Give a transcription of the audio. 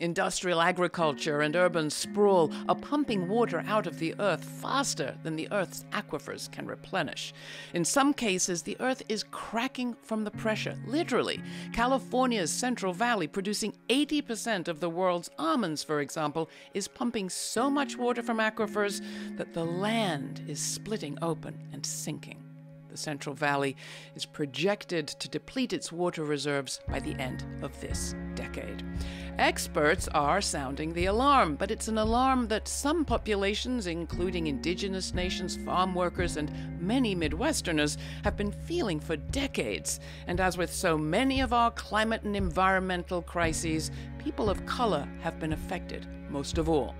Industrial agriculture and urban sprawl are pumping water out of the earth faster than the earth's aquifers can replenish. In some cases, the earth is cracking from the pressure, literally. California's Central Valley, producing 80% of the world's almonds, for example, is pumping so much water from aquifers that the land is splitting open and sinking. The Central Valley is projected to deplete its water reserves by the end of this decade. Experts are sounding the alarm, but it's an alarm that some populations, including indigenous nations, farm workers, and many Midwesterners, have been feeling for decades. And as with so many of our climate and environmental crises, people of color have been affected most of all.